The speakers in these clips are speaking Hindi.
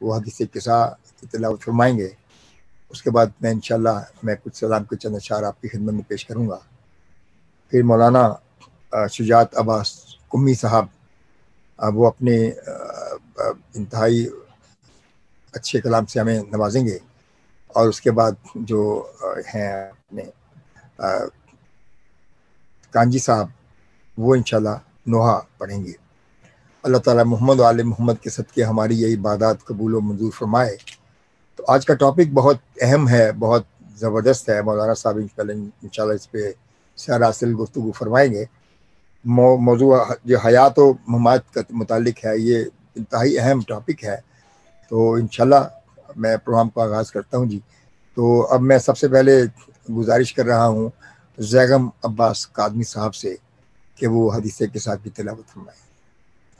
वो हदीस किसा की तलावत फरमाएँगे। उसके बाद मैं इंशाल्लाह, मैं कुछ सलाम के चंद अशार आपकी खिदमत में पेश करूँगा। फिर मौलाना शुजात अब्बास कुम्मी साहब वो अपने इंतहाई अच्छे कलाम से हमें नवाजेंगे। और उसके बाद जो हैं अपने कांजी साहब, वो इंशाल्लाह नोहा पढ़ेंगे। अल्लाह ताला मोहम्मद आल मोहम्मद के सदक़े हमारी यही इबादत कबूल व मंजूर फरमाए। तो आज का टॉपिक बहुत अहम है, बहुत ज़बरदस्त है। मौलाना साहब इन इस पर सर हासिल गुफ्तु फरमाएँगे। मौजू जो हयात व ममात का मुतालिक है, ये इंतहाई अहम टॉपिक है। तो इनशाला मैं प्रोग्राम का आगाज़ करता हूँ जी। तो अब मैं सबसे पहले गुजारिश कर रहा हूँ जैगम अब्बास कादमी साहब से कि वो हदीस के साथ की तलावत फरमाए।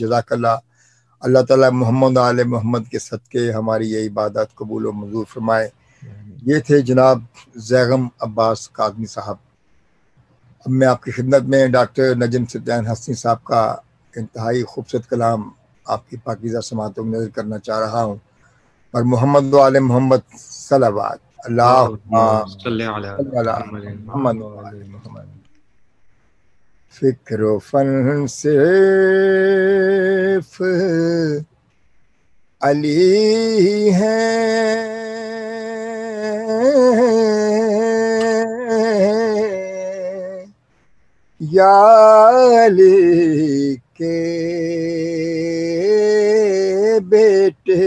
जजाक अल्लाह अल्लाह ताला मोहम्मद आल मोहम्मद के सदक़े हमारी ये इबादत कबूल व मंजूर फरमाए ये थे जनाब जैगम अब्बास कादमी साहब अब मैं आपकी खिदमत में डॉक्टर नजम सद्दैन हसनी साहब का इंतहाई खूबसूरत कलाम आपकी पाकिजा समातों में नज़र करना चाह रहा हूँ और मोहम्मद वाल मोहम्मद सलाबाद अल्लाह मोहम्मद फ़िक्र फन से अली है। या अली के बेटे।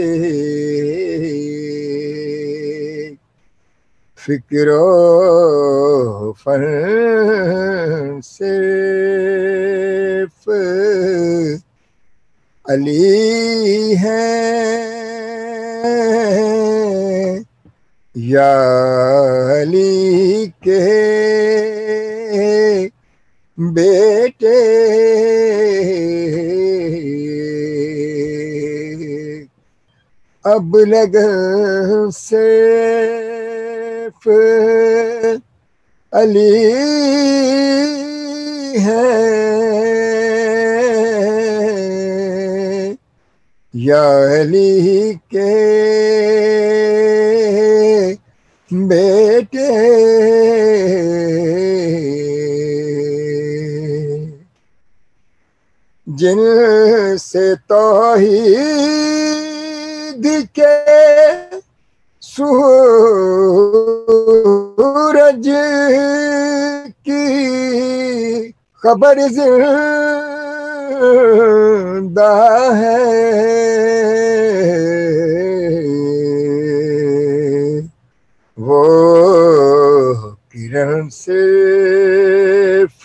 फिक्रो फन सिर्फ़ अली है। या अली के बेटे। अब लगन सिर्फ़ अली है। या अली के बेटे। जिन से तौहीद के सूरज की खबर ज़िंदा है। वो किरण सिर्फ़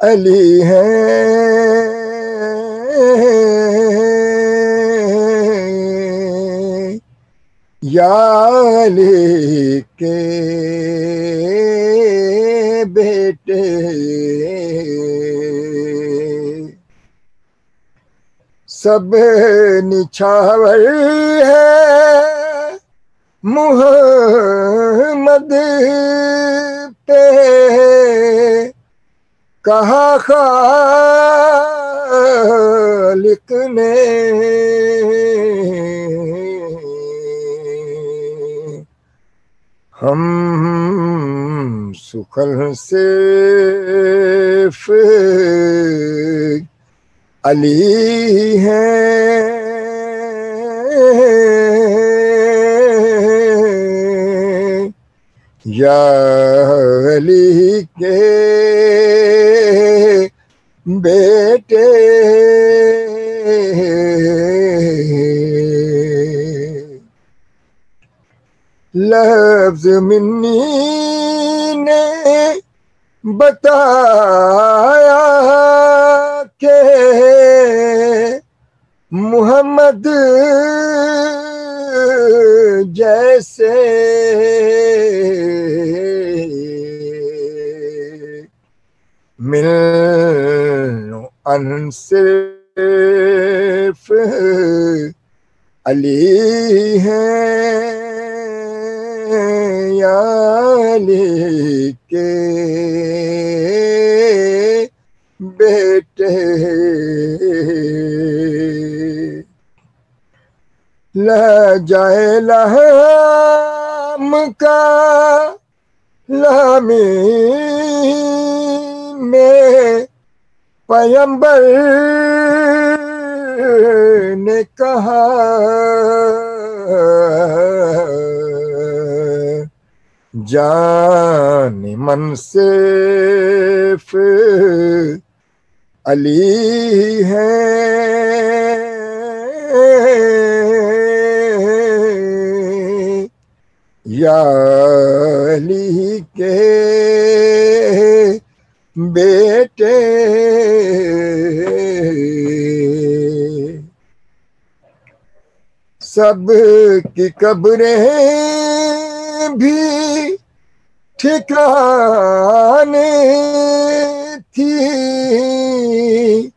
अली है। अली के बेटे। सब निछावर है मुहम्मद पे। कहा खालिक ने हम सुखल सिर्फ़ अली हैं। या अली के बेटे लफ्ज मिन्नी ने बताया के मोहम्मद जैसे मिल अनसिर्फ अली है या अली के बेटे। ल जाए लहम का लामी में पैम्बर ने कहा। जान मन सिर्फ़ अली है। या अली के बेटे। सब की कब्रें भी ठिकाने थी।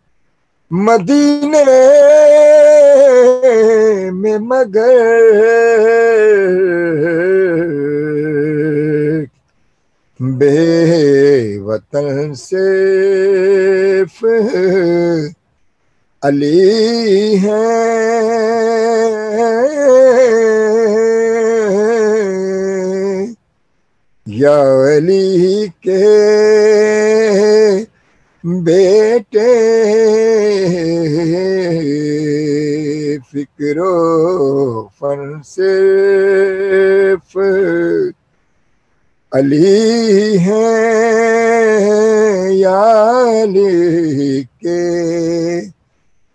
मदीने में मगर बेवतन से अली है। अली के बेटे। फिक्रो फन सिर्फ़ अली है या अली के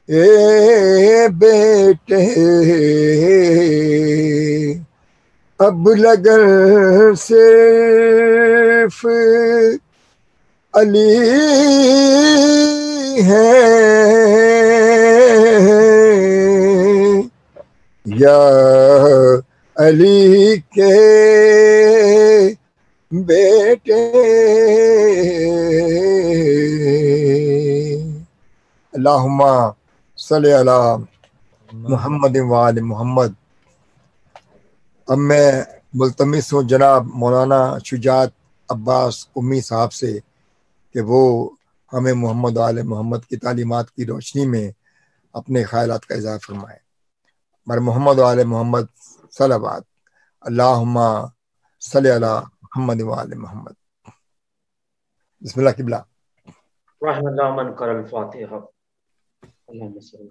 ए बेटे। अब लगन सिर्फ़ अली है। या अली के बेटे। अल्लाहुम्मा सल्ली अला मोहम्मद वाल मोहम्मद। अब मैं मुलतमिस हूँ जनाब मौलाना शुजात अब्बास उम्मी साहब से कि वो हमें मोहम्मद आल मोहम्मद की तालीमत की रोशनी में अपने ख्याल का इजहार फरमाए। मर मोहम्मद आल मोहम्मद सलाबाद अल्लाहुम्मा सल्ली अला मोहम्मद वाल मोहम्मद। बिस्मिल्लाह किबला। रहमान करल फातिहा। अल्लाहुम्मा सल्ली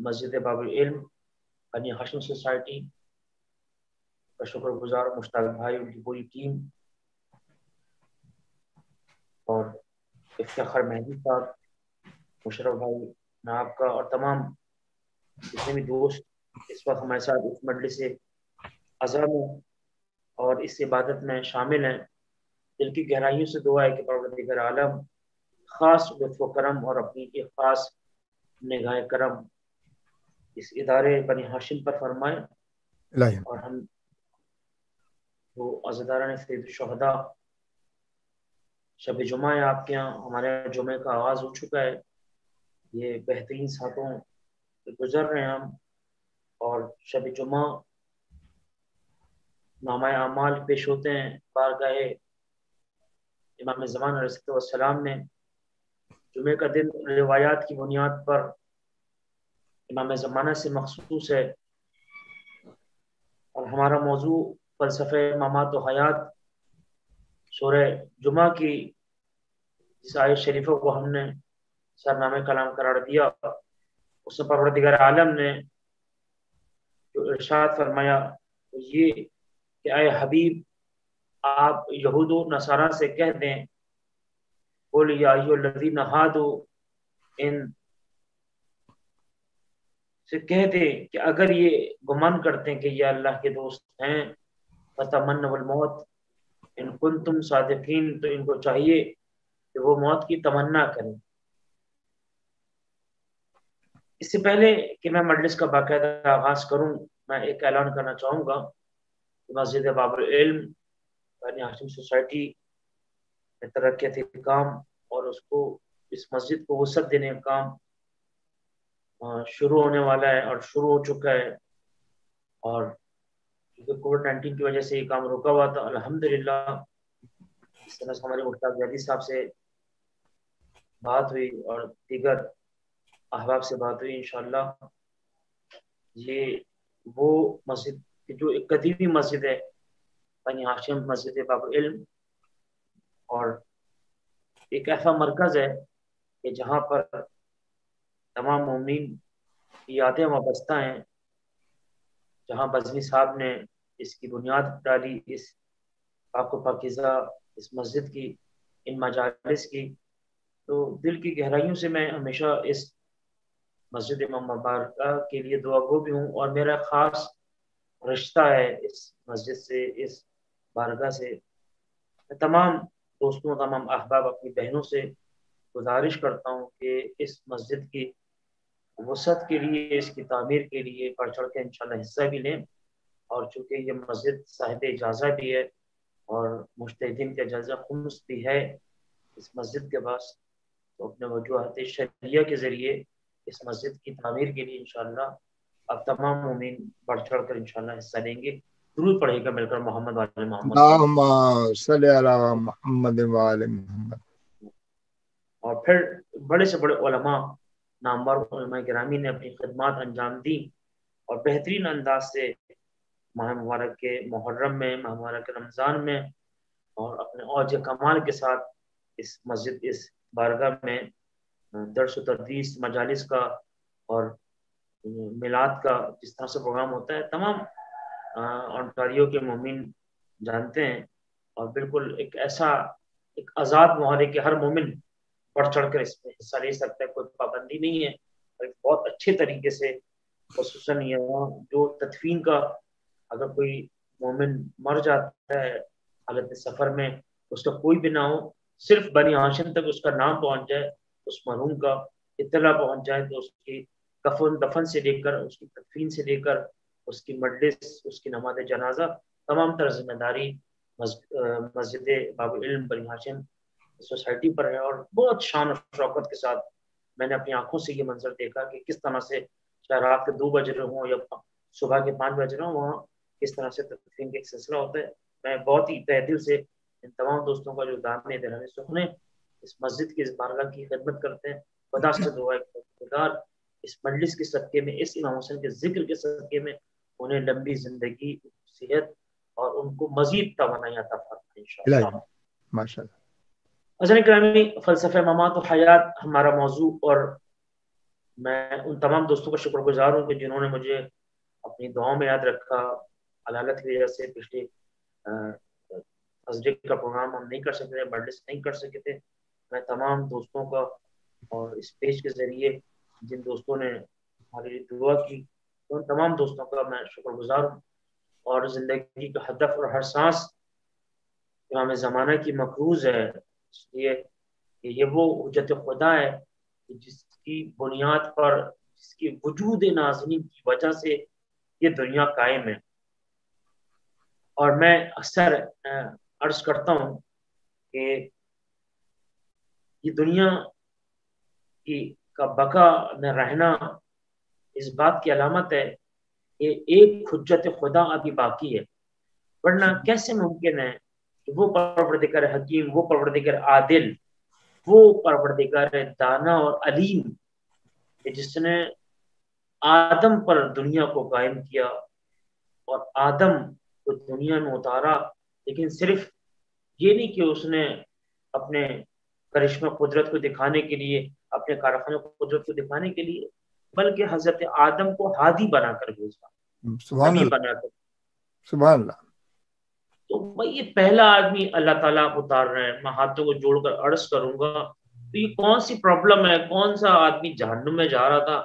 मस्जिद बाबुल इल्म बनी हशम सोसाइटी का शुक्रगुजार हूँ मुश्ताक भाई उनकी पूरी टीम और इफ्तार मेहदी साहब मुशरफ भाई मैं आपका और तमाम जितने भी दोस्त इस वक्त हमारे साथ इस मंडली से अज़ा में और इस इबादत में शामिल हैं दिल की गहराइयों से दुआ है कि परवरदिगार आलम, ख़ास लुत्फ़ करम और अपनी एक ख़ास निगाह करम इस इदारे बनी हाशिम पर फरमाए। और हम वो अजदारान सैद शहदा शब जुमा है आपके यहाँ हमारे जुमे का आगाज़ हो चुका है। ये बेहतरीन साथों से गुजर रहे हैं हम। और शब जुमा नामा अमाल पेश होते हैं। बार बारगाह इमाम ज़मान सलाम ने जुमे का दिन रिवायात की बुनियाद पर इमाम ज़माना से मखसूस है। और हमारा मौजू फ़लसफ़े ममात हयात सूर जुमा की जिस आयत शरीफों को हमने सरनामे कलाम करार दिया, उसमें परवरदिगार आलम ने जो इरशाद फरमाया तो ये कि आए हबीब, आप यहूद, नसारा से कह दें, बोल या लजीन हादो इन से कह दे कि अगर ये गुमान करते हैं कि ये अल्लाह के दोस्त हैं तमन्ना मौत। इन कुन तुम सादिकीन तो इनको चाहिए कि वो मौत की तमन्ना करें। इससे पहले कि मैं मजलिस का बाकायदा आगाज़ करूँ, मैं एक ऐलान करना चाहूँगा कि मस्जिद बाबर इल्म हाशिम सोसाइटी तरक्याती काम और उसको, इस मस्जिद को वसत देने का काम शुरू होने वाला है और शुरू हो चुका है। और क्योंकि कोविड नाइन्टीन की वजह से ये काम रुका हुआ था, अल्हम्दुलिल्लाह, इस तरह से हमारे मुख्तार जैदी साहब से बात हुई और दीगर अहबाब से बात हुई इनशाला ये वो मस्जिद जो एक कदीमी मस्जिद है, बनी हाशिम मस्जिद बाबू इल्म, और एक ऐसा मरकज है कि जहाँ पर तमाम ममिन की यादें वाबस्ता हैं, जहाँ बजनी साहब ने इसकी बुनियाद डाली, इस पाक पाकिज़ा, इस मस्जिद की, इन मजालिस की। तो दिल की गहराइयों से मैं हमेशा इस मस्जिद इमाम मुबारक के लिए दुआ गो भी हूँ और मेरा ख़ास रिश्ता है इस मस्जिद से, इस बारगाह से। मैं तमाम दोस्तों, तमाम अहबाब अपनी बहनों से गुजारिश करता हूँ कि इस मस्जिद की वसत के लिए इसकी तामीर के लिए बढ़ चढ़ के इंशाल्लाह हिस्सा भी लें। और चूँकि ये मस्जिद साहिब इजाज़ा भी है और मुश्तिन का इजाज़ा खुमस भी है इस मस्जिद के पास तो अपने वजूहत शरिया के ज़रिए इस मस्जिद की तामीर के लिए इनशाला अब तमाम उमीन बढ़ चढ़ कर इनशाला हिस्सा लेंगे। ज़रूर पढ़ेगा मिलकर मोहम्मद वाले मोहम्मद। और फिर बड़े से बड़े नामवर ग्रामी ने अपनी खदमात अंजाम दी और बेहतरीन अंदाज से माह मुबारक के मुहर्रम में, माह मुबारक रमज़ान में और अपने औज कमाल के साथ इस मस्जिद, इस बारगाह में दरस तदरीस मजालिस का और मिलाद का जिस तरह से प्रोग्राम होता है, तमाम ऑनटारियो के मोमिन जानते हैं और बिल्कुल एक ऐसा, एक आज़ाद माहौल के हर मोमिन बढ़ चढ़ कर इसमें हिस्सा ले सकता है, कोई पाबंदी नहीं है। बहुत अच्छे तरीके से खसूस जो तदफीन का अगर कोई मोमिन मर जाता है हालत सफ़र में उसका कोई भी ना हो, सिर्फ़ बनी हाशिम तक उसका नाम पहुँच जाए, उस मरूम का इतला पहुँच जाए तो उसकी कफन, दफन से लेकर, उसकी तदफीन से लेकर, उसकी मजलिस, उसकी नमाज़ जनाजा तमाम तरह ज़िम्मेदारी मस्जिद बाबू इल्म बनी हाशिम सोसाइटी पर है और बहुत शान और शौकत के साथ मैंने अपनी आँखों से ये मंजर देखा कि किस तरह से चाहे रात के दो बज रहे हों या सुबह के पाँच बज रहे हों वहाँ किस तरह से तकफीन का एक सिलसिला होता है। मैं बहुत ही तह दिल से इन तमाम दोस्तों का जो दान दे रहे सुखने इस मस्जिद की, इस बारगाह की खिदमत करते हैं। खुदा से दुआ इस मजलिस के सदक़े में, इस इमाम हुसैन के ज़िक्र के सदक़े में उन्हें लंबी ज़िंदगी सेहत और उनको मजीद तोानाई अता फरमाए माशा अजन ग्रामी फ़लसफ़े ममात हयात हमारा मौजू और मैं उन तमाम दोस्तों का शुक्रगुजार हूँ कि जिन्होंने मुझे अपनी दुआओं में याद रखा। अदालत की वजह से पिछले थर्सडे का प्रोग्राम हम नहीं कर सकते थे बर्थडे नहीं कर सके थे। मैं तमाम दोस्तों का और इस पेज के ज़रिए जिन दोस्तों ने हमारे लिए दुआ की, उन तमाम दोस्तों का मैं शुक्रगुजार हूँ। और ज़िंदगी का हदफ और हर सांस ज़माना की मकरूज़ है। इसलिए ये वो हजत खुदा है जिसकी बुनियाद पर जिसकी वजूद नाजनी की वजह से ये दुनिया कायम है। और मैं अक्सर अर्ज़ करता हूँ कि ये दुनिया की का बका में रहना इस बात की अलामत है कि एक हजत खुदा अभी बाकी है। वरना कैसे मुमकिन है वो परवरदिगार हकीम वो परवरदिगार आदिल वो परवरदिगार दाना और अलीम जिसने आदम पर दुनिया को कायम किया और आदम को दुनिया में उतारा लेकिन सिर्फ़ ये नहीं कि उसने अपने करिश्मा कुदरत को दिखाने के लिए अपने कारखाने कुदरत को दिखाने के लिए बल्कि हज़रत आदम को हादी बनाकर भेजा। बनाकर। सुबह तो भाई ये पहला आदमी अल्लाह ताला आप उतार रहे हैं। मैं हाथों को जोड़कर अर्ज़ करूँगा तो ये कौन सी प्रॉब्लम है? कौन सा आदमी जहन्नुम में जा रहा था?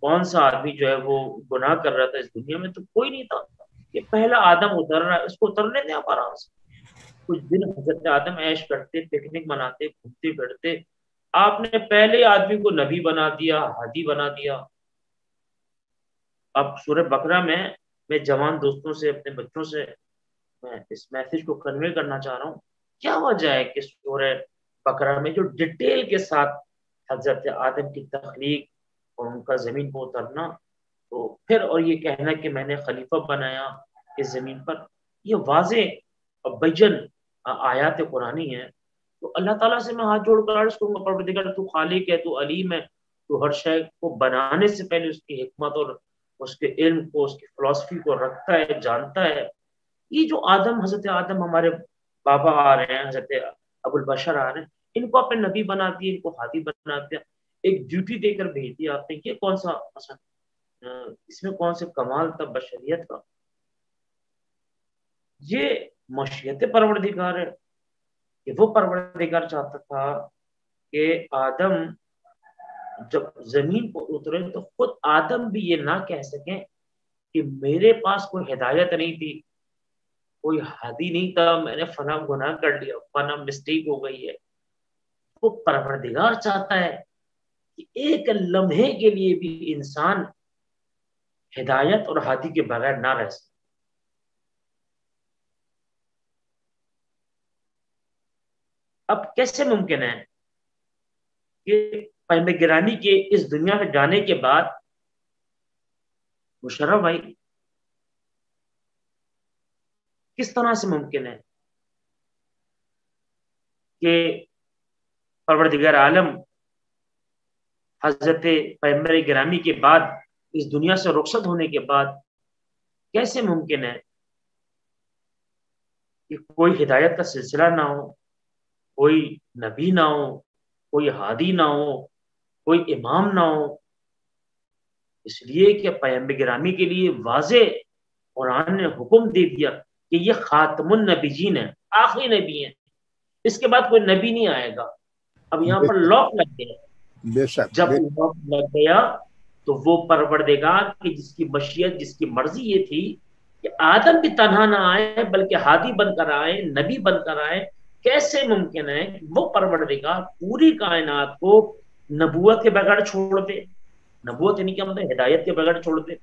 कौन सा आदमी जो है वो गुनाह कर रहा था इस दुनिया में? तो कोई नहीं था। ये पहला आदम उतर रहा है। उसको उतरने दें आप आराम से। कुछ दिन हज़रत आदम ऐश करते पिकनिक मनाते, घूमते, फिरते। आपने पहले आदमी को नबी बना दिया, हादी बना दिया। अब सूर्य बकरा में, मैं जवान दोस्तों से, अपने बच्चों से मैं इस मैसेज को कन्वे करना चाह रहा हूँ। क्या वजह है कि सूर्य बकरा में जो डिटेल के साथ हज़रत आदम की तखलीक और उनका ज़मीन को उतरना? तो फिर और ये कहना कि मैंने खलीफा बनाया इस ज़मीन पर। ये वाजे और बजन आयात कुरानी है। तो अल्लाह ताला से मैं हाथ जोड़कर अर्ज़ करूँगा परवरदिगार, तू खालिक है, तू अलीम है। तू हर शय को बनाने से पहले उसकी हिकमत और उसके इल्म को, उसकी फिलोसफी को रखता है, जानता है। ये जो आदम, हज़रत आदम हमारे बाबा आ रहे हैं, हज़रत अबुल बशर आ रहे हैं, इनको अपने नबी बना दिए इनको हादी बना दिया, एक ड्यूटी देकर भेज दिया आपने, ये कौन सा पसंद इसमें कौन से कमाल था, बशरियत का? ये मशीयत परवरदिगार है कि वो परवरदिगार चाहता था कि आदम जब ज़मीन पर उतरे तो खुद आदम भी ये ना कह सके कि मेरे पास कोई हिदायत नहीं थी कोई हादी नहीं था, मैंने फना गुनाह कर लिया, फना मिस्टेक हो गई है। वो परवरदिगार चाहता है कि एक लम्हे के लिए भी इंसान हिदायत और हादी के बगैर ना रह सके। अब कैसे मुमकिन है कि पैम गिरानी के इस दुनिया में जाने के बाद मुशरफ भाई किस तरह से मुमकिन है कि परवरदिगार आलम हज़रत पैम्बर गिरामी के बाद, इस दुनिया से रुखसत होने के बाद, कैसे मुमकिन है कि कोई हिदायत का सिलसिला ना हो, कोई नबी ना हो, कोई हादी ना हो, कोई इमाम ना हो? इसलिए कि पैम्ब गिरामी के लिए वाजे कुरान ने हुक्म दे दिया कि ये खातमुन नबीजीन है आखिरी नबी है। इसके बाद कोई नबी नहीं आएगा। अब यहाँ पर लॉक लग गया। जब लॉक लग गया तो वो परवरदिगार की जिसकी मशीयत जिसकी मर्ज़ी ये थी कि आदम भी तनहा ना आए बल्कि हादी बनकर आए नबी बनकर आए कैसे मुमकिन है वो परवरदिगार पूरी कायनात को नबूत के बगैर छोड़ दे? नबूत यानी क्या मतलब हिदायत के बगैर छोड़ दे।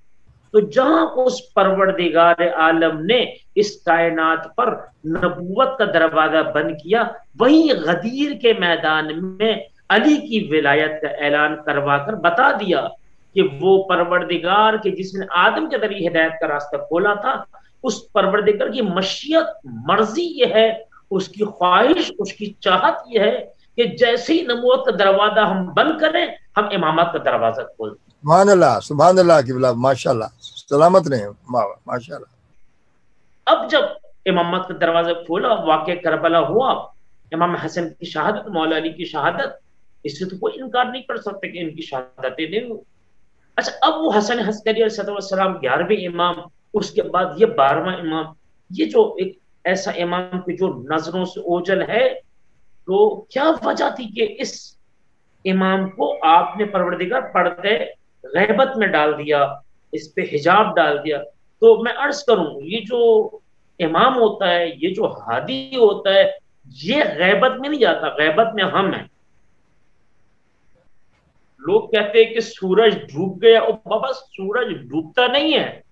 तो जहाँ उस परवरदिगार आलम ने इस कायनात पर नबूवत का दरवाज़ा बंद किया, वहीं गदीर के मैदान में अली की विलायत का ऐलान करवा कर बता दिया कि वो परवरदिगार के जिसने आदम के ज़रिए हिदायत का रास्ता खोला था, उस परवरदिगार की मशीयत मर्ज़ी यह है, उसकी ख्वाहिश, उसकी चाहत यह है कि जैसे ही नबूत का दरवाज़ा हम बंद करें हम इमामत का दरवाज़ा खोल दें। सुबहान अल्लाह सुबहान अल्लाह की माशाल्लाह। सलामत रहे माशाल्लाह। अब जब इमामत का दरवाज़ा खोला वाक़ करबला हुआ इमाम हसन की शहादत मौला अली की शहादत इससे तो कोई इनकार नहीं कर सकते कि इनकी शहादतें नहीं हुई। अच्छा अब वो हसन हस्करी सलाम ग्यारहवें इमाम उसके बाद ये बारहवा इमाम ये जो एक ऐसा इमाम की जो नज़रों से ओझल है तो क्या वजह थी कि इस इमाम को आपने परवरदिगार पढ़ते गैबत में डाल दिया, इस पे हिजाब डाल दिया? तो मैं अर्ज़ करूँ, ये जो इमाम होता है, ये जो हादी होता है, ये गैबत में नहीं जाता, गैबत में हम हैं। लोग कहते हैं कि सूरज डूब गया और बाबा, सूरज डूबता नहीं है।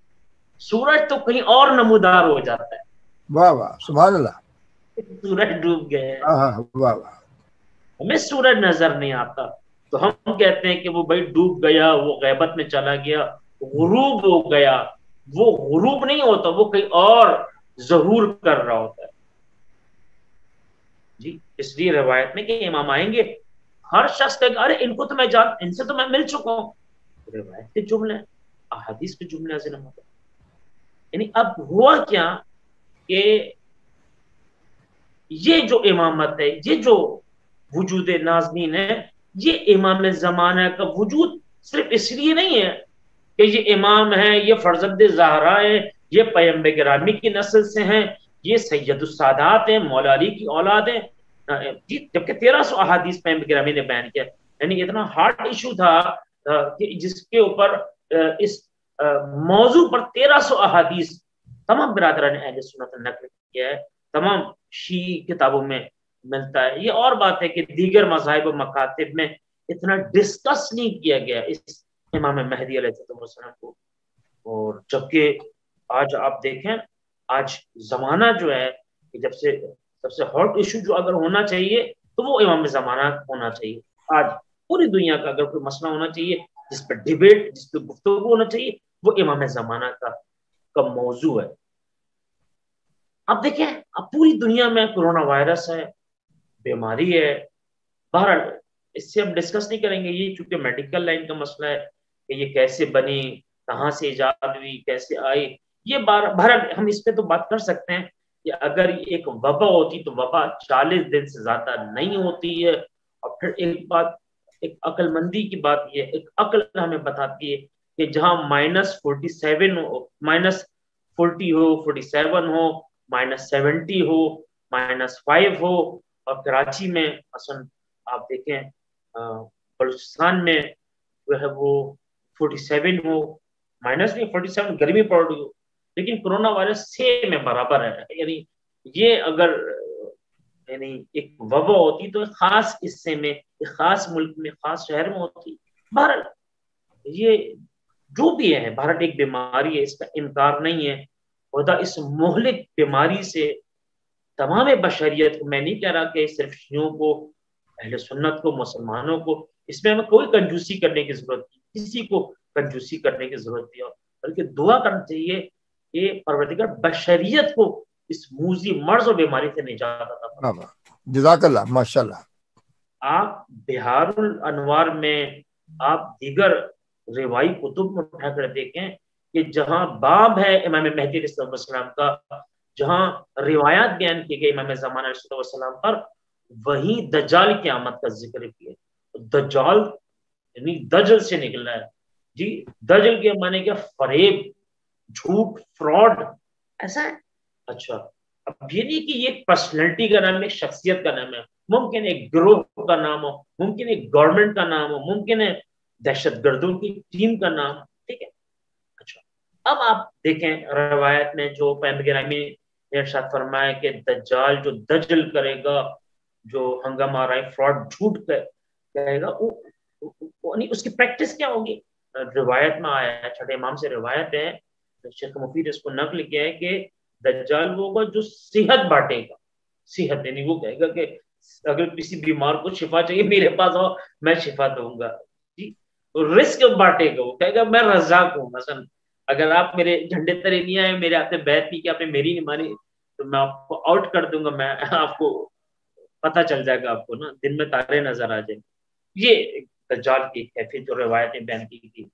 सूरज तो कहीं और नमूदार हो जाता है। वाह वाह सुबह अल्लाह। सूरज डूब गए हाँ, हाँ, हमें सूरज नज़र नहीं आता। तो हम कहते हैं कि वो भाई डूब गया वो गैबत में चला गया गुरूब हो गया। वो गुरूब नहीं होता वो कहीं और जहूर कर रहा होता है। जी इसलिए रवायत में कि इमाम आएँगे हर शख्स कहेगा अरे इनको तो मैं जान इनसे तो मैं मिल चुका हूँ। रिवायत के जुमले अहादीस के जुमले ऐसे ना यानी अब हुआ क्या कि ये जो इमामत है, ये जो वजूद नाजमीन है, ये इमाम जमाना का वजूद सिर्फ़ इसलिए नहीं है कि ये इमाम है, ये फर्जद जहरा है, ये पैम्ब ग्रामी की नस्ल से हैं, ये सैयदुसादात है, मौला की औलाद है। जबकि तेरह सौ अहादीस पैम्ब ग्रामी ने बयान किया। यानी इतना हार्ड इशू था कि जिसके ऊपर इस मौजू पर तेरह सौ अहादीस तमाम बिरादरा ने अहल सुन्नत नकल किया है। तमाम शी किताबों में मिलता है। ये और बात है कि दीगर मजाहब मकातब में इतना डिस्कस नहीं किया गया इस इमाम महदी सलाम को। और जबकि आज आप देखें, आज जमाना जो है कि जब से सबसे हॉट इशू जो अगर होना चाहिए तो वो इमाम जमाना होना चाहिए। आज पूरी दुनिया का अगर कोई मसला होना चाहिए, जिस पर डिबेट जिस पर गुफ्तु होना चाहिए, वो इमाम जमाना का का मौजू है। अब देखें, अब पूरी दुनिया में कोरोना वायरस है, बीमारी है, बहरहाल, इससे हम डिस्कस नहीं करेंगे ये, चूँकि मेडिकल लाइन का मसला है कि ये कैसे बनी, कहाँ से ईजाद हुई, कैसे आई, ये बहरहाल, हम इस पर तो बात कर सकते हैं कि अगर एक वबा होती तो वबा चालीस दिन से ज़्यादा नहीं होती है, और फिर एक बात, एक अकलमंदी की बात ये, एक अकल हमें बताती है कि जहाँ माइनस फोर्टी सेवन हो माइनस फोर्टी हो फोर्टी सेवन हो माइनस सेवेंटी हो, माइनस फाइव हो, और कराची में, असन आप देखें बलूचिस्तान में जो है वो फोर्टी सेवन हो, माइनस नहीं फोर्टी सेवन गर्मी पड़ रही हो, लेकिन कोरोना वायरस से में बराबर है, यानी ये अगर, यानी एक वबा होती तो खास हिस्से में, एक खास मुल्क में, खास शहर में होती, भारत, ये जो भी है, भारत एक बीमारी है, इसका इनकार नहीं है खुदा इस मोहलिक बीमारी से तमाम बशरियत को मैं नहीं कह रहा कि सिर्फ़ शियों को अहले सुन्नत को मुसलमानों को इसमें हमें कोई कंजूसी करने की ज़रूरत नहीं किसी को कंजूसी करने की ज़रूरत नहीं और बल्कि दुआ करना चाहिए कि परवरदिगार बशरियत को इस मूजी मर्ज और बीमारी से निजात अता जजाकल्ला माशाल्लाह। आप बिहारुल अनवार में आप दीगर रिवाई कुतुब में उठाकर देखें कि जहाँ बाब है इमाम महदी सलाम का जहाँ रिवायात बयान की गई इमाम जमान सलाम पर वही दजाल की आमद का ज़िक्र किया। तो दजाल यानी दजल से निकल रहा है। जी दजल के माने क्या? फरेब झूठ फ्रॉड। ऐसा है? अच्छा। अब ये नहीं कि ये पर्सनैलिटी का नाम है शख्सियत का नाम है। मुमकिन एक ग्रोह का नाम हो मुमकिन एक गवर्नमेंट का नाम हो मुमकिन है दहशत गर्दों की टीम का नाम ठीक है? अब आप देखें रवायत में जो पैमग्रामी इरशाद फरमाया कि दज्जाल जो दजल करेगा जो हंगामा है फ्रॉड झूठ कहेगा वो, नहीं उसकी प्रैक्टिस क्या होगी? रिवायत में आया है छठे इमाम से रिवायत है शेख मुफीद इसको नकल किया है कि दज्जाल वो होगा जो सेहत बांटेगा। सेहत यानी वो कहेगा कि अगर किसी बीमार को शिफा चाहिए मेरे पास आओ मैं शिफा दूँगा। जी रिस्क बांटेगा वो कहेगा मैं रजाक हूँ मसन अगर आप मेरे झंडे तरे नहीं आए, मेरे आपने बैत की कि आपने मेरी नहीं मानी तो मैं आपको आउट कर दूँगा, मैं आपको पता चल जाएगा आपको ना, दिन में तारे नज़र आ जाएँगे। ये दज्जाल की कैफियत जो रिवायतें बयान की थी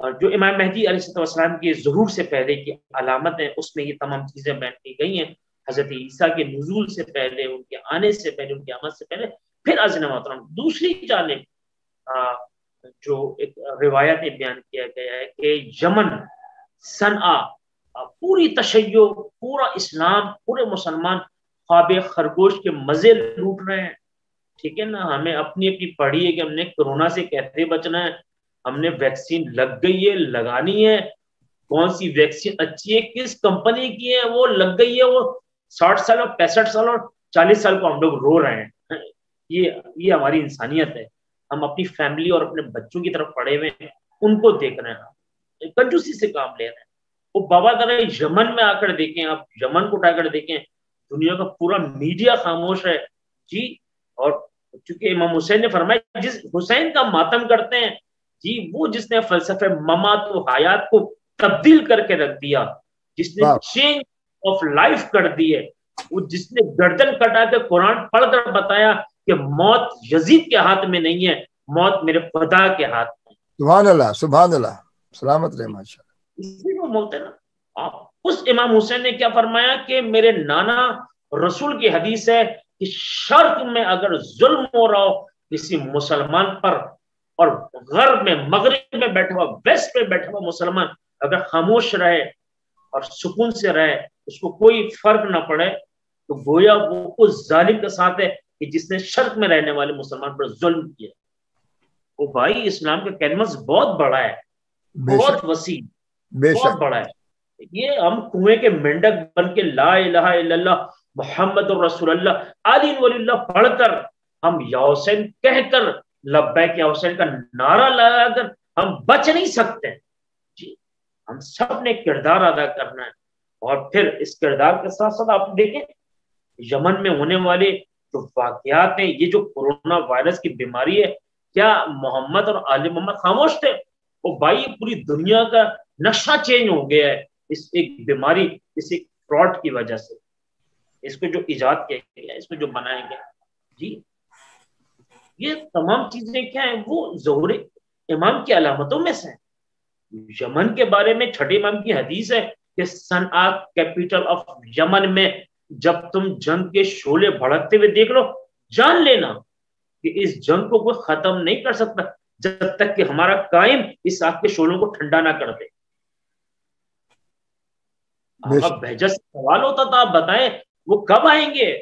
और जो इमाम महदी अलैहिस्सलाम के जहूर से पहले की अलामत है, उसमें ये तमाम चीज़ें बयान की गई हैं। हज़रत ईसा के नजूल से पहले, उनके आने से पहले, उनकी आमद से पहले, फिर अजन दूसरी जानब जो एक रिवायत बयान किया गया है कि यमन सना पूरी तशैयो पूरा इस्लाम, पूरे मुसलमान ख्वाब खरगोश के मज़े लूट रहे हैं। ठीक है ना? हमें अपनी अपनी पढ़ी है कि हमने कोरोना से कैसे बचना है। हमने वैक्सीन लग गई है, लगानी है। कौन सी वैक्सीन अच्छी है, किस कंपनी की है, वो लग गई है, वो साठ साल और पैंसठ साल और चालीस साल को हम लोग रो रहे हैं। ये ये हमारी इंसानियत है। हम अपनी फैमिली और अपने बच्चों की तरफ़ पड़े हुए हैं उनको देख रहे हैं कंजूसी से काम ले रहे हैं। वो बाबा तरह यमन में आकर देखें आप यमन को उठाकर देखें दुनिया का पूरा मीडिया खामोश है। जी और चूँकि इमाम हुसैन ने फरमाया जिस हुसैन का मातम करते हैं जी वो जिसने फलसफे ममा तो हयात को तब्दील करके रख दिया जिसने चेंज ऑफ़ लाइफ कर दी है वो जिसने गर्दन कटा के कुरान पढ़कर बताया कि मौत यजीद के हाथ में नहीं है मौत मेरे खुदा के हाथ में सुभान अल्लाह सुभान अल्लाह सलामत रहे माशाल्लाह। इसलिए वो बोलते ना आप उस इमाम हुसैन ने क्या फरमाया कि मेरे नाना रसूल की हदीस है कि शर्क में अगर जुल्म हो रहा हो किसी मुसलमान पर और गर्ब में मगरब में बैठा हुआ वेस्ट में बैठा हुआ मुसलमान अगर खामोश रहे और सुकून से रहे उसको कोई फ़र्क ना पड़े तो गोया वो उस जालिम के साथ है कि जिसने शर्क में रहने वाले मुसलमान पर जुल्म किया। वो भाई इस्लाम का कैनवस बहुत बड़ा है। बहुत वसी बहुत बड़ा है। ये हम कुएँ के मेंढक बन के ला इल्लल्लाह मोहम्मद रसूलुल्लाह आली वलील्लाह पढ़कर हम यासैन कहकर लब्बैक यासैन का नारा लगाकर हम बच नहीं सकते। जी हम सबने किरदार अदा करना है। और फिर इस किरदार के साथ साथ आप देखें यमन में होने वाले जो वाकयात हैं, ये जो कोरोना वायरस की बीमारी है, क्या मोहम्मद और आलिम मोहम्मद खामोश थे? वो भाई, पूरी दुनिया का नक्शा चेंज हो गया है इस एक बीमारी, इस एक फ्रॉड की वजह से। इसको जो इजाद किया गया, इसको जो बनाया गया। जी। ये तमाम चीज़ें क्या है? वो जोहरे इमाम की अलामतों में से यमन के बारे में, छठे इमाम की हदीस है कि सन कैपिटल ऑफ़ यमन में जब तुम जंग के शोले भड़कते हुए देख लो जान लेना कि इस जंग को कोई खत्म नहीं कर सकता जब तक कि हमारा कायम इस आग के शोलों को ठंडा ना कर दे। सवाल होता था आप बताएँ वो कब आएँगे?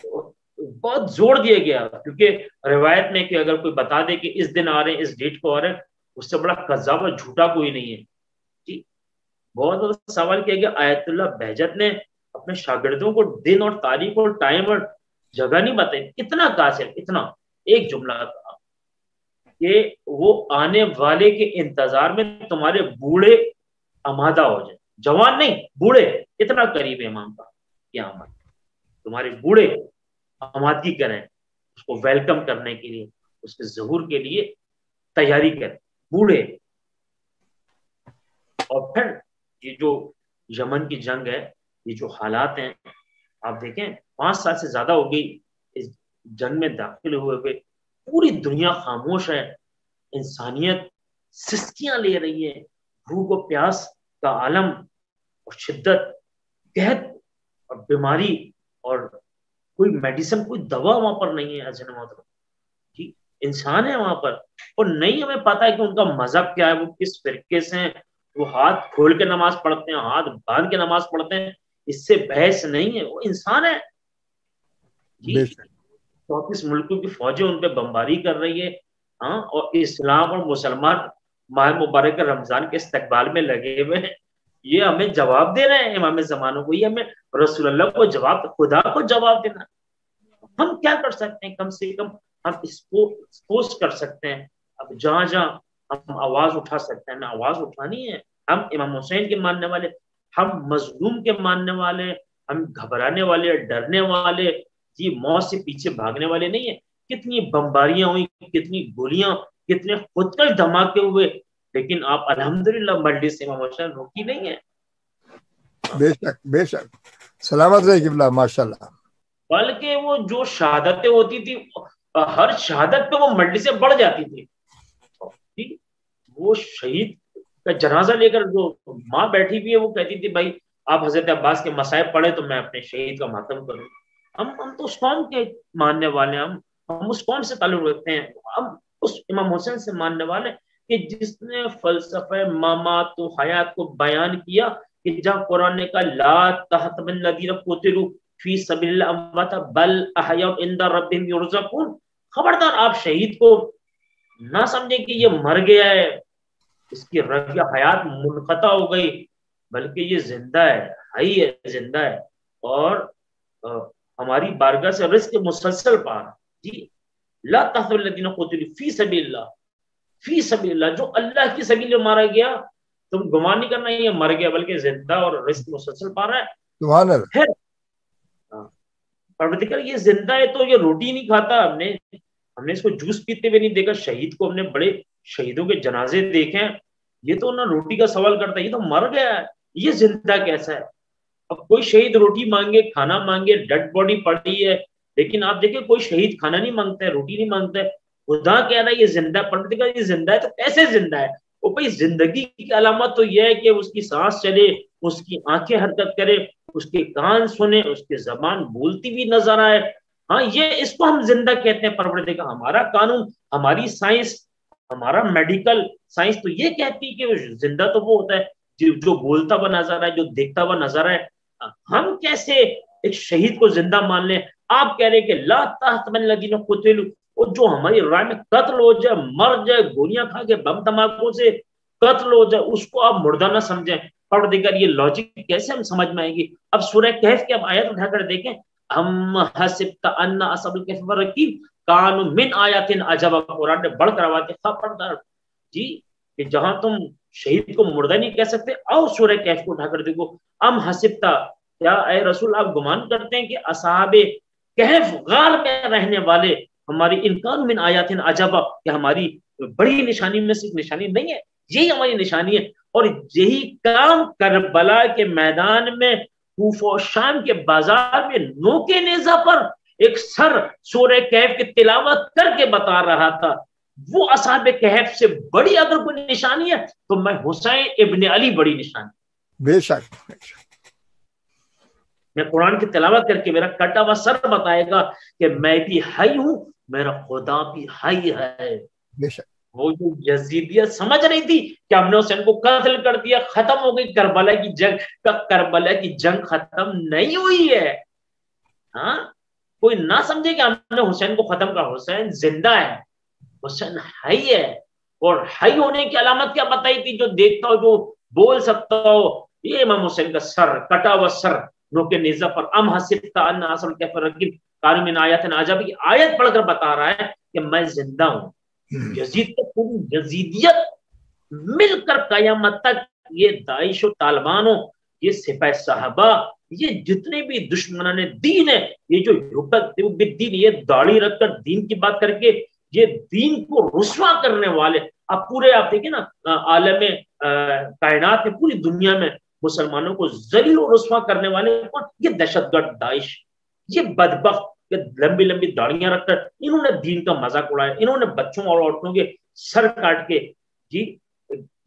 तो बहुत ज़ोर दिया गया क्योंकि रिवायत में कि अगर कोई बता दे कि इस दिन आ रहे हैं इस डेट को आ रहे हैं उससे बड़ा कजाब और झूठा कोई नहीं है। जी बहुत ज़्यादा सवाल किया गया। आयतुल्ला बहजत ने अपने शागिर्दों को दिन और तारीख और टाइम और जगह नहीं बताई। इतना कासिर इतना। एक जुमला था। कि वो आने वाले के इंतज़ार में तुम्हारे बूढ़े आमादा हो जाए। जवान नहीं, बूढ़े। इतना करीब है इमाम का क्या तुम्हारे बूढ़े आमादगी करें, उसको वेलकम करने के लिए, उसके जहूर के लिए तैयारी करें। बूढ़े। और फिर ये जो यमन की जंग है ये जो हालात हैं, आप देखें, पाँच साल से ज़्यादा हो गई इस जंग में दाखिल हुए हुए, पूरी दुनिया खामोश है, इंसानियत सिस्कियाँ ले रही है, भूख और प्यास का आलम और शिद्दत, कहत और बीमारी और कोई मेडिसिन, कोई दवा वहाँ पर नहीं है, अजन मोहतरम। इंसान है वहाँ पर, और नहीं हमें पता है कि उनका मज़हब क्या है, वो किस फिरके से हैं, वो हाथ खोल के नमाज़ पढ़ते हैं, हाथ बाँध के नमाज़ पढ़ते हैं इससे बहस नहीं है। वो इंसान है। चौतीस मुल्कों की फौजें उन पर बमबारी कर रही है। हाँ और इस्लाम और मुसलमान माह मुबारक रमज़ान के इस्तकबाल में लगे हुए हैं। ये हमें जवाब दे रहे हैं इमाम जमानों को। ये हमें रसूलुल्लाह को जवाब खुदा को जवाब देना। हम क्या कर सकते हैं? कम से कम हम इसको कर सकते हैं। अब जहाँ जहाँ हम आवाज़ उठा सकते हैं। हमें आवाज़ उठानी है। हम इमाम हुसैन के मानने वाले हम मजलूम के मानने वाले हम घबराने वाले डरने वाले जी मौत से पीछे भागने वाले नहीं है। कितनी बम्बारियाँ हुई कितनी गोलियाँ कितने खुदकश धमाके हुए। लेकिन आप अल्हम्दुलिल्लाह मल्टी से इमाम हुसैन रोकी नहीं है। बेशक बेशक। सलामत रहे किबला माशाल्लाह। बल्कि वो जो शहादतें होती थी हर शहादत पे वो मल्टी से बढ़ जाती थी। वो शहीद का जनाजा लेकर जो माँ बैठी हुई है, वो कहती थी, भाई, आप हज़रत अब्बास के मसायब पढ़े तो मैं अपने शहीद का मातम करूँ। हम हम तो उस कौम के मानने वाले हम हम उस कौम से ताल्लुक रखते हैं। हम उस इमाम हुसैन से मानने वाले कि जिसने फलसफे मामा तो हयात को बयान किया कि जब कुरान कहा, ला तहतमन नदीर कुतिलु फ़ी सबिल्लाह बल अहया इंदा रब्बिहिम युरज़कुन। खबरदार, आप शहीद को ना समझे कि ये मर गया है। इसकी रग हयात मुनकता हो गई बल्कि ये ज़िंदा है हई है ज़िंदा है। और आ, हमारी बारगाह से रिस्क मुसलसल पा जी ला कुतिलु फ़ी सबिल्लाह फ़ी सबिल्लाह जो अल्लाह की सबील में मारा गया तुम गुमान नहीं करना ये मर गया बल्कि ज़िंदा और रिस्क मुसलसल पा रहा है फिर परवतिकर ये ज़िंदा है तो ये रोटी नहीं खाता हमने। हमने इसको जूस पीते हुए नहीं देखा शहीद को हमने बड़े शहीदों के जनाजे देखे, ये तो ना रोटी का सवाल करता है, ये तो मर गया है, ये ज़िंदा कैसा है? अब कोई शहीद रोटी मांगे, खाना मांगे डेड बॉडी पड़ी है, लेकिन आप देखिए, कोई शहीद खाना नहीं माँगता है, रोटी नहीं माँगता है, खुदा कह रहा है, ये ज़िंदा परवतिकर ये ज़िंदा है तो कैसे ज़िंदा है? वो भाई, ज़िंदगी की अलामत तो यह है कि उसकी सांस चले, उसकी आँखें हरकत करे, उसके कान सुने, उसके जबान बोलती भी नज़र आए। हाँ ये इसको हम ज़िंदा कहते हैं परवरदे का हमारा कानून, हमारी साइंस हमारा मेडिकल साइंस तो ये कहती है कि ज़िंदा तो वो होता है जो, जो बोलता हुआ नज़र आए जो देखता हुआ नज़र आए हम कैसे एक शहीद को ज़िंदा मान लें? आप कह रहे हैं कि ला ताहतमन कुतिलु। वो जो हमारी राय में कत्ल हो जाए मर जाए गोलियाँ खा के बम धमाकों से कत्ल हो जाए उसको आप मुर्दा ना समझें। देकर ये लॉजिक कैसे हम समझ में आएँगे? अब सूर्य कहफ की अब आयत उठाकर देखें। हम हसिब रकीब मिन आयातिन अजब कुरान ने बढ़कर आवाज़ खबरदार जी, कि जहाँ तुम शहीद को मुर्दा नहीं कह सकते, आओ सूर्य कैफ को उठाकर देखो। अम हसिबता क्या ए रसूल, आप गुमान करते हैं कि असाबे कहफ गार में रहने वाले हमारी इनकान मिन आयातिन अजब क्या हमारी बड़ी निशानी में से निशानी नहीं है, यही हमारी निशानी है। और यही काम करबला के मैदान में शाम के बाज़ार में नोके नेजा पर एक सर सूर्य कैफ की तिलावत करके बता रहा था वो असाब कहफ से बड़ी अगर कोई निशानी है तो मैं हुसैन इब्न अली बड़ी निशानी। बेशक मैं कुरान की तिलावत करके मेरा कटा हुआ सर बताएगा कि मैं भी हाई हूँ मेरा खुदा भी हाई है। बेशक। वो जो यजीदियत समझ रही थी कि हमने हुसैन को कत्ल कर दिया खत्म हो गई करबला की जंग का करबला की जंग खत्म नहीं हुई है। हाँ? कोई ना समझे कि हमने हुसैन को खत्म कर। हुसैन ज़िंदा है हुसैन हाई है और हई होने की अलामत क्या बताई थी जो देखता हो जो बोल सकता हो। ये इमाम हुसैन का सर कटा हुआ सर नोके निजा पर। अम हसिबता अन असल आयत आजब की आयत पढ़कर बता रहा है कि मैं ज़िंदा हूँ। हम्म। यजीद तो पूरी यजीदियत मिलकर कयामत तक ये दाइश तालिबानों ये सिपाही साहबा, ये जितने भी दुश्मन ने दीन है, ये जो दीन, ये दाढ़ी रखकर दीन की बात करके, ये दीन को रुसवा करने वाले, आप पूरे, आप देखिए ना आलम कायनात में पूरी दुनिया में मुसलमानों को जलील रुसवा करने वाले ये दहशतगर्द दाइश, ये बदबक लंबी लंबी दाढ़ियाँ रखकर, इन्होंने दीन का मज़ाक उड़ाया, इन्होंने बच्चों और औरतों के सर काट के, जी,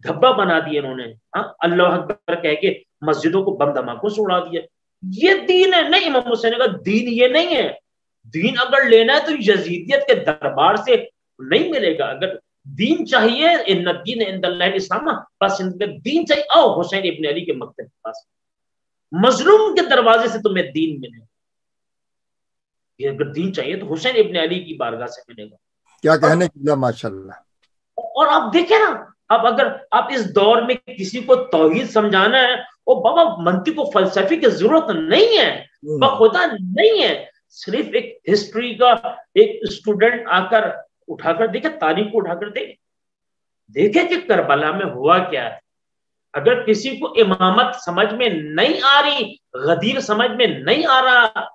धब्बा बना दिया इन्होंने हाँ अल्लाह अकबर कह के मस्जिदों को बम धमाकों से उड़ा दिया। ये दीन है। नहीं इमाम हुसैन का दीन ये नहीं है। दीन अगर लेना है तो यजीदियत के दरबार से नहीं मिलेगा। अगर दीन चाहिए दीन इस्लाम बस इनका दीन चाहिए। आओ हुसैन इब्न अली के मकते के पास। मजलूम के दरवाजे से तुम्हें दीन मिलेगा। ये अगर दीन चाहिए तो हुसैन इब्न अली की बारगाह से मिलेगा। क्या कहने की माशाल्लाह। और आप देखे ना अब अगर आप इस दौर में किसी को तोहीद समझाना है वो बाबा मंत्री को फलसफी की ज़रूरत नहीं है बखुदा नहीं है। सिर्फ़ एक हिस्ट्री का एक स्टूडेंट आकर उठाकर देखे तारीख को उठाकर देखे देखे कि करबला में हुआ क्या? है अगर किसी को इमामत समझ में नहीं आ रही गदीर समझ में नहीं आ रहा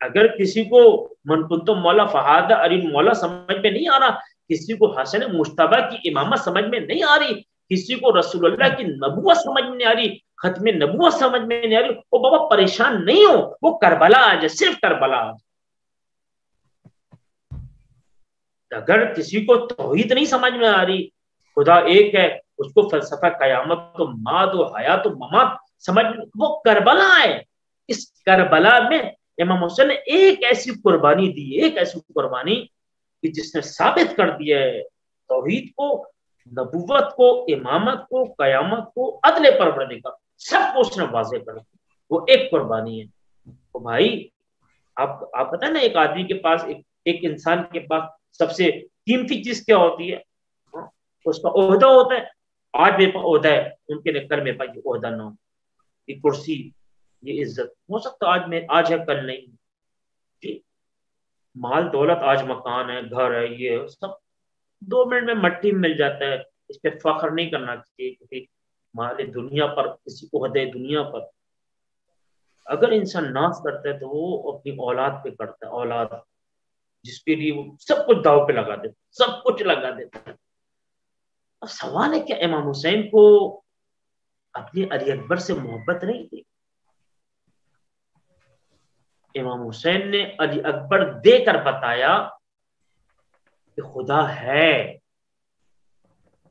अगर किसी को मनकुन तो मौला फहाद अली मौला समझ में नहीं आ रहा किसी को हसन मुश्तबा की इमामत समझ में नहीं आ रही किसी को रसूलुल्लाह की नबुआ समझ में नहीं आ रही खत्म नबूत समझ में नहीं आ रही वो बाबा, परेशान नहीं हो। वो करबला आ जाए सिर्फ़ करबला आ जाए अगर किसी को तोहिद नहीं समझ में आ रही, खुदा एक है, उसको फलसफा कयामत तो माँ माद हयात ममात समझ वो करबला है। इस करबला में इमाम हुसैन ने एक ऐसी कुर्बानी दी, एक ऐसी कुर्बानी कि जिसने साबित कर दिया है तोहीद को, नबुवत को, इमामत को, कयामत को अदले परवरने का। सबको उसने वाजे कर। वो एक कुर्बानी है। तो भाई आप आप पता ना एक आदमी के पास एक, एक इंसान के पास सबसे कीमती चीज़ क्या होती है? हाँ, उसका ओहदा होता है। आज मेरे पास ओहदा है। उनके लिए कल मेरे पास ये ओहदा ना हो। ये कुर्सी ये इज़्ज़त। हो सकता आज में आज है कल नहीं। जी। माल दौलत आज मकान है घर है ये सब। दो मिनट में मट्टी मिल जाता है। इस पर फख्र नहीं करना चाहिए क्योंकि माल दुनिया पर, किसी को हदे दुनिया पर। अगर इंसान नाश करता है तो वो अपनी औलाद पे करता है, औलाद। जिसके लिए वो सब कुछ दाव पे लगा देता सब कुछ लगा देता है। अब सवाल है क्या, इमाम हुसैन को अपने अली अकबर से मोहब्बत नहीं थी? इमाम हुसैन ने अली अकबर देकर बताया कि खुदा है।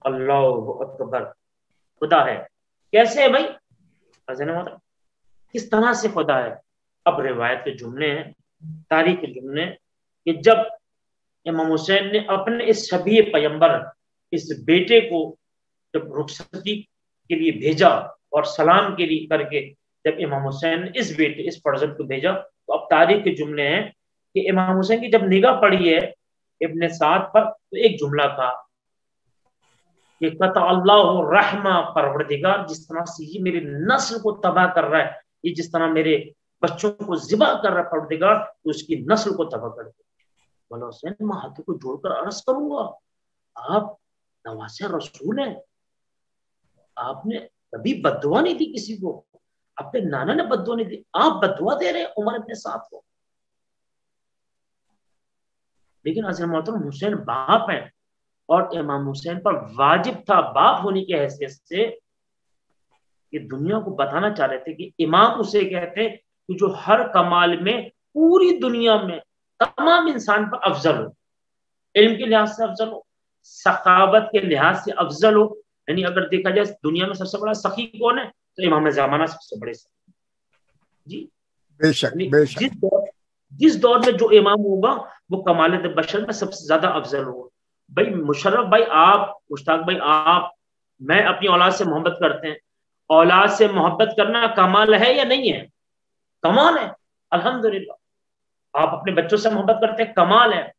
अल्लाह अकबर। खुदा है। कैसे है भाई? मतलब किस तरह से खुदा है? अब रिवायत के जुमले हैं, तारीख के जुमले कि जब इमाम हुसैन ने अपने इस सभी पैम्बर इस बेटे को जब रुखसती के लिए भेजा और सलाम के लिए करके जब इमाम हुसैन ने इस बेटे, इस फर्जन को भेजा तो अब तारीख के जुमले हैं कि इमाम हुसैन की जब निगाह पड़ी है, इब्ने साद पर तो एक जुमला था अल्लाह रहमा परवरदिगार, जिस तरह से ये मेरी नस्ल को तबाह कर रहा है, ये जिस तरह मेरे बच्चों को जिबा कर रहा है परवरदिगार तो उसकी नस्ल को तबाह कर दे। बोला हुसैन, मैं हाथों को जोड़कर अर्ज़ करूँगा, आप नवासे रसूल हैं। आपने कभी बदुआ नहीं दी किसी को? अपने नाना ने बदुआ नहीं दी, आप बदुआ दे रहे उमर अपने साथ को। लेकिन अजर मोहतरम हुसैन बाप है और इमाम हुसैन पर वाजिब था बाप होने की हैसियत से कि दुनिया को बताना चाह रहे थे कि इमाम उसे कहते हैं कि जो हर कमाल में पूरी दुनिया में तमाम इंसान पर अफजल हो। इल्म के लिहाज से अफजल हो सखावत के लिहाज से अफजल हो। यानी अगर देखा जाए दुनिया में सबसे बड़ा सखी कौन है? तो इमाम जमाना सबसे बड़े सखी। जी? बेशक बेशक। जिस दौर जिस दौर में जो इमाम होगा वो कमाल बशर में सबसे ज़्यादा अफजल होगा। भाई, मुशर्रफ भाई, आप, मुश्ताक भाई, आप, मैं अपनी औलाद से मोहब्बत करते हैं। औलाद से मोहब्बत करना कमाल है या नहीं है? कमाल है, अल्हम्दुलिल्लाह। आप अपने बच्चों से मोहब्बत करते हैं, कमाल है।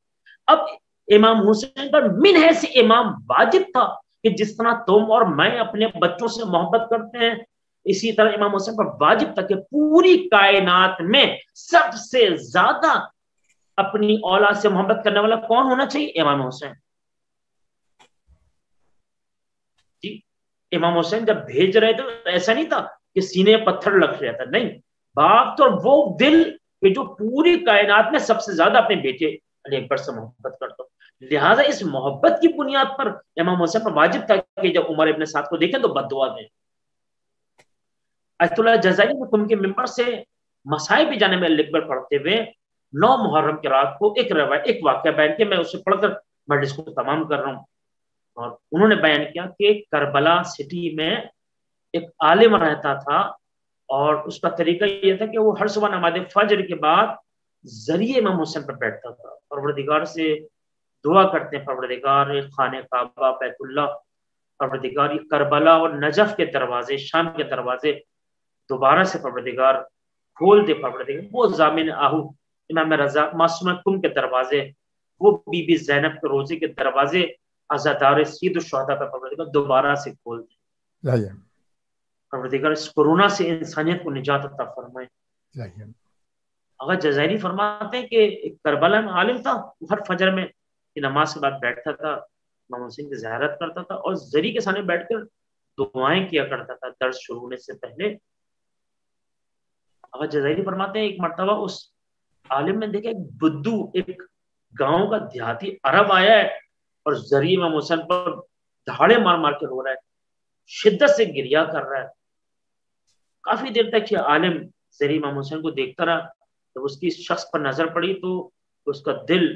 अब इमाम हुसैन पर मिन है से इमाम वाजिब था कि जिस तरह तुम और मैं अपने बच्चों से मोहब्बत करते हैं, इसी तरह इमाम हुसैन पर वाजिब था कि पूरी कायनात में सबसे ज़्यादा अपनी औलाद से मोहब्बत करने वाला कौन होना चाहिए? इमाम हुसैन जी इमाम हुसैन जब भेज रहे थे तो ऐसा नहीं था कि सीने पत्थर लग रहा था। नहीं, बाप तो वो दिल कि जो पूरी कायनात में सबसे ज़्यादा अपने बेटे अली अकबर से मोहब्बत करता लिहाजा इस मोहब्बत की बुनियाद पर इमाम हुसैन पर वाजिब था कि जब उमर अपने साथ को देखें तो बदुआ दें। अतुल्ला जजाई ने उनके मेंबर से मसाए भी जाने में लिखबर पढ़ते हुए नौ मुहर्रम की रात को एक रवा, एक वाक्य बयान किया। मैं उसे पढ़कर मजलिस को तमाम कर रहा हूँ। और उन्होंने बयान किया कि करबला सिटी में एक आलिम रहता था और उसका तरीका यह था कि वो हर सुबह नमाज़ फजर के बाद ज़रिए इमाम हुसैन पर बैठता था। परवरदिगार से दुआ करते हैं, परवरदिगार, खान काबा, बैतुल्ला, परवरदिगार करबला और नजफ के दरवाजे, शाम के दरवाजे दोबारा से परवरदिगार खोल दे, परवरदिगार, वो जामिन आहू, इमाम रजा मासूम कुम के दरवाजे, वो बीबी जैनब के रोज़े के दरवाजे शहदा परवरदिगार दोबारा से खोल दे। परवरदिगार इस कोरोना से इंसानियत को निजात अता फरमाए। अगर जजायरी फरमाते हैं कि करबला में आलिम था हर फजर में नमाज़ के बाद बैठता था इमाम हुसैन की जहारत करता था और जरी के सामने बैठकर दुआएँ किया करता था दर्द शुरू होने से पहले। अगर जजायरी फरमाते हैं एक मरतबा उस आलिम ने देखा एक बुद्धू एक गाँव का देहाती अरब आया है और ज़रिए इमाम हुसैन पर धाड़े मार मार के रो रहा है, शिद्दत से गिरिया कर रहा है। काफ़ी देर तक ये आलिम जरी इमाम हुसैन को देखता रहा। जब उसकी शख्स पर नज़र पड़ी तो उसका दिल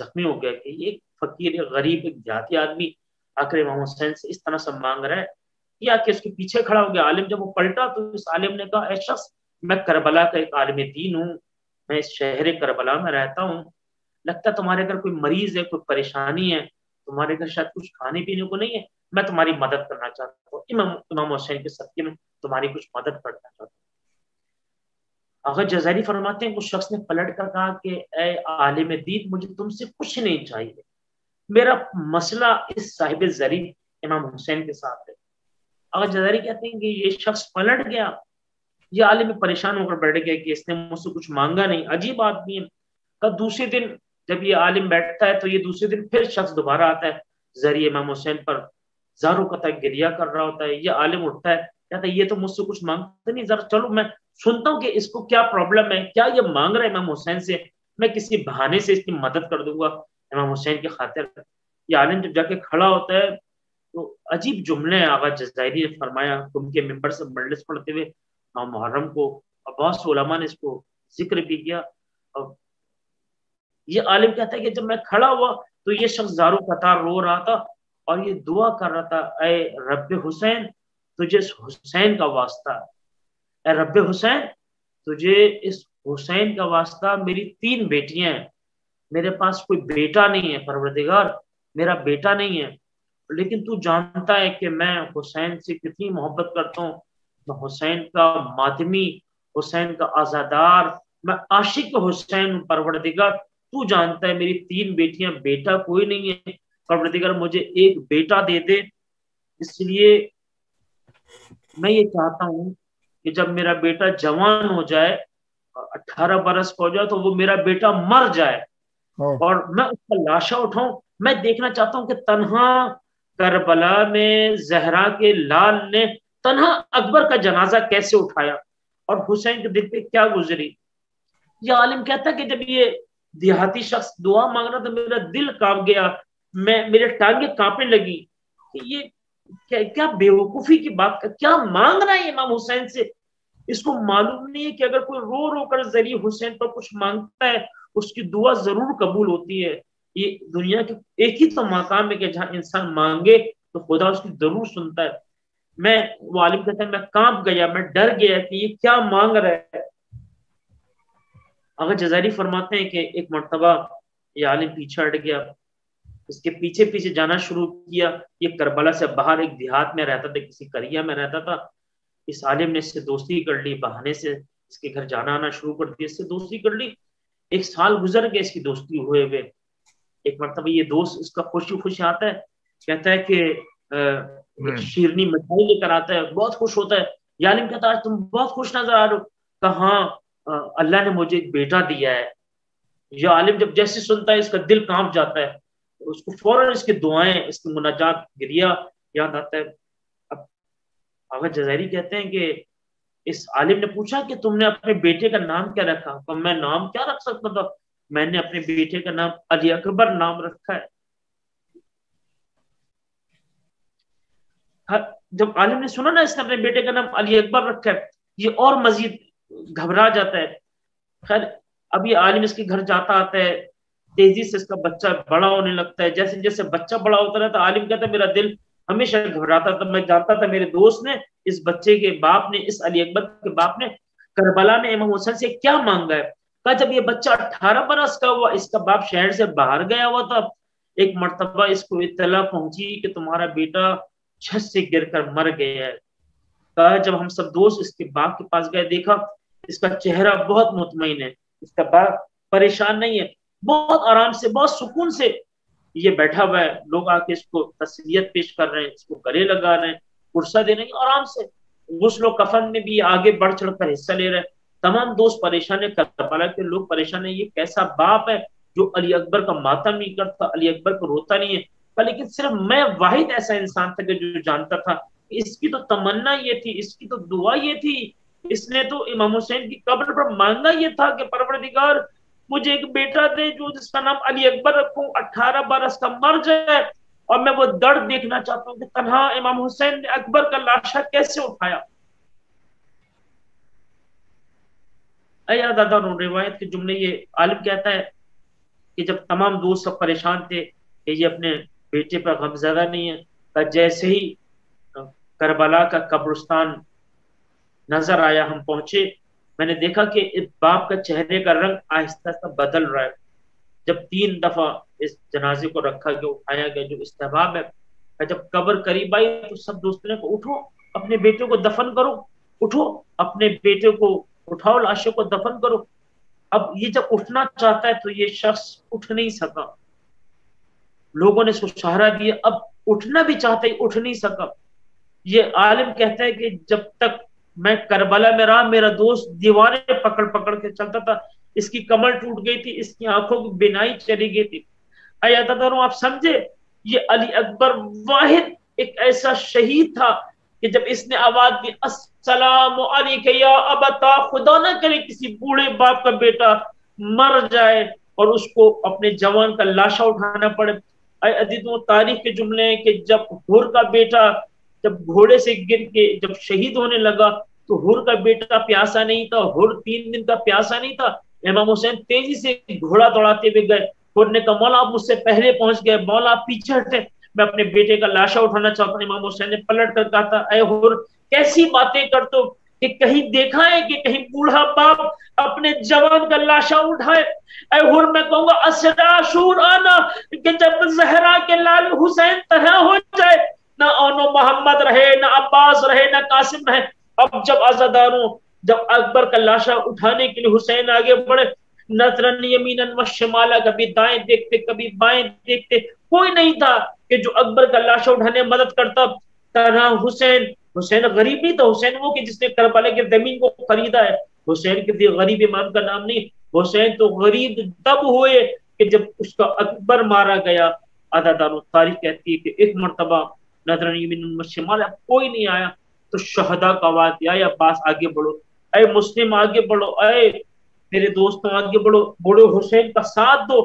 जख्मी हो गया कि एक फकीर, एक गरीब, एक जाती आदमी आकर इमाम हुसैन से इस तरह से मांग रहा है या कि उसके पीछे खड़ा हो गया। आलिम जब वो पलटा तो उस आलिम ने कहा शख्स, मैं करबला का एक आलिम दीन हूँ। मैं इस शहर करबला में रहता हूँ। लगता तुम्हारे अगर कोई मरीज़ है, कोई परेशानी है, तुम्हारे घर शायद कुछ खाने पीने को नहीं है। मैं तुम्हारी मदद करना चाहता हूँ। इमाम इमाम हुसैन के सत्य में तुम्हारी कुछ मदद करना चाहता हूँ। अगर जजारी फरमाते हैं, उस शख्स ने पलट कर कहा कि, ए आलिम दीन, मुझे तुमसे कुछ नहीं चाहिए। मेरा मसला इस साहिब जरी इमाम हुसैन के साथ है। अगर जजारी कहते हैं कि ये शख्स पलट गया, ये आलिम परेशान होकर बैठ गया कि इसने मुझसे कुछ मांगा नहीं। अजीब आदमी है। कल दूसरे दिन जब ये आलिम बैठता है तो ये दूसरे दिन फिर शख्स दोबारा आता है। ज़रिए इमाम हुसैन पर जारो कता गिरिया कर रहा होता है, ये आलिम उठता है, कहता है, ये तो मुझसे कुछ माँगता नहीं, जरा चलो, मैं सुनता हूँ कि इसको क्या प्रॉब्लम है, क्या ये मांग रहा है इमाम हुसैन से? मैं किसी बहाने से इसकी मदद कर दूँगा। इमाम हुसैन की खातिर ये आलिम जब जाके खड़ा होता है तो अजीब जुमले आगा जजायरी ने फरमाया उनके मेंबर से मजलिस पढ़ते हुए मुहर्रम को, अब्बास ने इसको ज़िक्र भी किया और ये आलिम कहता है कि जब मैं खड़ा हुआ तो ये शख्स जारो कतार रो रहा था और ये दुआ कर रहा था अय रब हुसैन, तुझे इस हुसैन का वास्ता ए रब हुसैन, तुझे इस हुसैन का वास्ता मेरी तीन बेटियाँ हैं। मेरे पास कोई बेटा नहीं है, परवरदिगार, मेरा बेटा नहीं है। लेकिन तू जानता है कि मैं हुसैन से कितनी मोहब्बत करता हूँ। मैं हुसैन का माध्यमी हुसैन का आजादार, मैं आशिक हुसैन, परवरदिगार तू जानता है मेरी तीन बेटियाँ बेटा कोई नहीं है। परवरदिगार मुझे एक बेटा दे दे। इसलिए मैं ये चाहता हूँ कि जब मेरा बेटा जवान हो जाए अठारह बरस का हो जाए तो वो मेरा बेटा मर जाए। हाँ। और मैं उसका लाशा उठाऊं। मैं देखना चाहता हूँ कि तनहा करबला में जहरा के लाल ने तनहा अकबर का जनाजा कैसे उठाया? और हुसैन के दिल पे क्या गुजरी? ये आलिम कहता है कि जब ये देहाती शख्स दुआ मांग रहा तो मेरा दिल काँप गया। मैं, मेरे टांगे कांपने लगी। ये क्या क्या बेवकूफ़ी की बात का क्या मांग रहा है इमाम हुसैन से? इसको मालूम नहीं है कि अगर कोई रो रो कर ज़रिए हुसैन पर कुछ माँगता है, उसकी दुआ ज़रूर कबूल होती है। ये दुनिया के एक ही तो मकाम है कि जहाँ इंसान मांगे तो खुदा उसकी ज़रूर सुनता है। मैं वालिम कहता है, मैं काँप गया, मैं डर गया कि ये क्या मांग रहा है? अगर जजारी फरमाते हैं कि एक मरतबा ये आलिम पीछे हट गया इसके पीछे पीछे जाना शुरू किया ये करबला से बाहर एक देहात में रहता था किसी करिया में रहता था इस आलिम ने इससे दोस्ती कर ली बहाने से इसके घर जाना आना शुरू कर दिया इससे दोस्ती कर ली। एक साल गुजर गया इसकी दोस्ती हुए हुए। एक मरतबा ये दोस्त इसका खुशी खुशी आता है कहता है कि शीरनी मिठाई लेकर आता है बहुत खुश होता है। यालिम कहता है आज तुम बहुत खुश नज़र आ रहे हो। कहा हाँ अल्लाह ने मुझे एक बेटा दिया है। यह आलिम जब जैसे सुनता है, इसका दिल काँप जाता है उसको फ़ौरन इसकी दुआएँ, इसकी मुनाजात, गिरिया याद आता है। अब अगर जजारी कहते हैं कि इस आलिम ने पूछा कि तुमने अपने बेटे का नाम क्या रखा? तो मैं नाम क्या रख सकता था? मैंने अपने बेटे का नाम अली अकबर नाम रखा है। जब आलिम ने सुना ना इसने अपने बेटे का नाम अली अकबर रखा है, ये और मजीद घबरा जाता है। खैर ये आलिम इसके घर जाता आता है, तेज़ी से इसका बच्चा बड़ा होने लगता है। जैसे जैसे बच्चा बड़ा होता रहता आलिम कहता है, मेरा दिल हमेशा घबराता था। मैं जानता था, मेरे दोस्त ने, इस बच्चे के बाप ने, इस अली अकबर के बाप ने, करबला में इमाम हुसैन से क्या मांगा है? कहा, जब ये बच्चा अठारह बरस का हुआ, इसका बाप शहर से बाहर गया हुआ था, एक मरतबा इसको इतला पहुँची कि तुम्हारा बेटा छत से गिरकर मर गया है। कहा, जब हम सब दोस्त इसके बाप के पास गए, देखा इसका चेहरा बहुत मुतमिन है। इसका बाप परेशान नहीं है। बहुत आराम से, बहुत सुकून से ये बैठा हुआ है। लोग आके इसको तस्वीर पेश कर रहे हैं, इसको गले लगा रहे हैं कुर्सा दे रहे हैं, आराम से। गुस्लो कफन में भी आगे बढ़ चढ़ कर हिस्सा ले रहे हैं। तमाम दोस्त परेशान है, करबला के लोग परेशान है। ये कैसा बाप है जो अली अकबर का मातम नहीं करता, अली अकबर को रोता नहीं है? पर लेकिन सिर्फ़ मैं वाहिद ऐसा इंसान था जो जानता था। इसकी तो तमन्ना ये थी, इसकी तो दुआ ये थी इसने तो इमाम हुसैन की कब्र पर मांगा ये था कि परवरदिगार, मुझे एक बेटा दे जो जिसका नाम अली अकबर रखू, अठारह बरस का मर जाए और मैं वो दर्द देखना चाहता हूँ कि तनहा इमाम हुसैन ने अकबर का लाशा कैसे उठाया। दादा रिवायत के जुमले ये आलिम कहता है कि जब तमाम दोस्त सब परेशान थे कि ये अपने बेटे पर गमजदा नहीं है जैसे ही करबला का कब्रस्तान नज़र आया, हम पहुँचे। मैंने देखा कि इस बाप का चेहरे का रंग आहिस्ता आहिस्ता बदल रहा है। जब तीन दफ़ा इस जनाजे को रखा गया, उठाया गया, जो इस्तेबाब है, जब कब्र करीब आई तो सब दोस्तों ने कहा, उठो, अपने बेटे को दफन करो। उठो, अपने बेटे को उठाओ, लाशों को दफन करो। अब ये जब उठना चाहता है तो ये शख्स उठ नहीं सका। लोगों ने सहारा दिया, अब उठना भी चाहता है, उठ नहीं सका। ये आलिम कहता है कि जब तक मैं करबला में रहा, मेरा दोस्त दीवारें पकड़ पकड़ के चलता था। इसकी कमर टूट गई थी, इसकी आँखों की बिनाई चली गई थी। अयादारों आप समझे, ये अली अकबर वाहिद एक ऐसा शहीद था कि जब इसने आवाज़ दी, अस्सलाम या अबता, खुदा ना करे किसी बूढ़े बाप का बेटा मर जाए और उसको अपने जवान का लाशा उठाना पड़े। अदीदों तारीख के जुमले हैं कि जब हुर का बेटा जब घोड़े से गिर के जब शहीद होने लगा तो हुर का बेटा प्यासा नहीं था, हुर तीन दिन का प्यासा नहीं था। इमाम हुसैन तेज़ी से घोड़ा दौड़ाते हुए गए। हुर ने कहा, मौला, आप मुझसे पहले पहुँच गए। मौला, आप पीछे हटे मैं अपने बेटे का लाशा उठाना चाहता हूँ। इमाम हुसैन ने पलट कर कहा था अय हुर, कैसी बातें कर तो कि कहीं देखा है कि कहीं बूढ़ा बाप अपने जवान का लाशा उठाए? हुर, मैं कहूँगा, असरा शूर आना कि जब जहरा के लाल हुसैन तरह हो जाए ना ओनो मोहम्मद रहे, ना अब्बास रहे, ना कासिम रहे। अब जब आजादारों जब अकबर का लाशा उठाने के लिए हुसैन आगे बढ़े, नजरन कभी दाएँ देखते, कभी बाएँ देखते, कोई नहीं था कि जो अकबर का लाशा उठाने मदद करता। तरह हुसैन हुसैन गरीब नहीं था, हुसैन वो कि जिसने करबला के ज़मीन को खरीदा है। हुसैन के गरीब इमाम का नाम नहीं। हुसैन तो गरीब तब हुए कि जब उसका अकबर मारा गया। अदादार तारीख कहती है कि एक मरतबा नजरन शमाला कोई नहीं आया। तो शहदा का वाद या पास आगे बढ़ो। अरे मुस्लिम आगे बढ़ो, अरे मेरे दोस्तों आगे बढ़ो बड़ो हुसैन का साथ दो,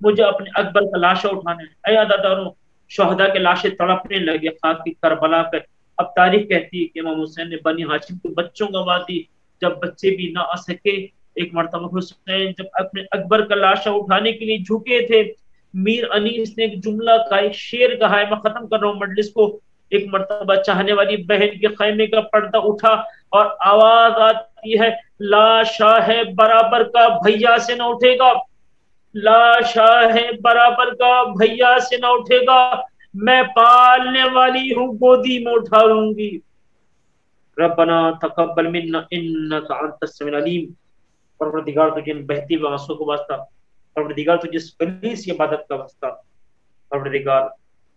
मुझे अपने अकबर का लाशा उठाना। है अया शहदा के लाशें तड़पने लगे, खाकी करबला पे। अब तारीख कहती है कि इमाम हुसैन ने बनी हाशिम के बच्चों गवा दी जब बच्चे भी ना आ सके, एक मरतबा हुसैन जब अपने अकबर का लाशा उठाने के लिए झुके थे मीर अनीस ने एक जुमला का, एक शेर कहा है। मैं खत्म कर रहा हूँ मजलिस को। एक मरतबा चाहने वाली बहन के खैमे का पर्दा उठा और आवाज़ आती है लाशा है बराबर का भैया से न उठेगा। लाशा है बराबर का भैया से न उठेगा। मैं पालने वाली हूँ, गोदी में उठा लूँगी। रबना तकब्बल मिन्ना, इन्नका अंतस अलीम। परवरदिगार तुझे बहती आँसू को वास्ता परवरदिगार तुझे खलीस इबादत का वास्ता परवरदिगार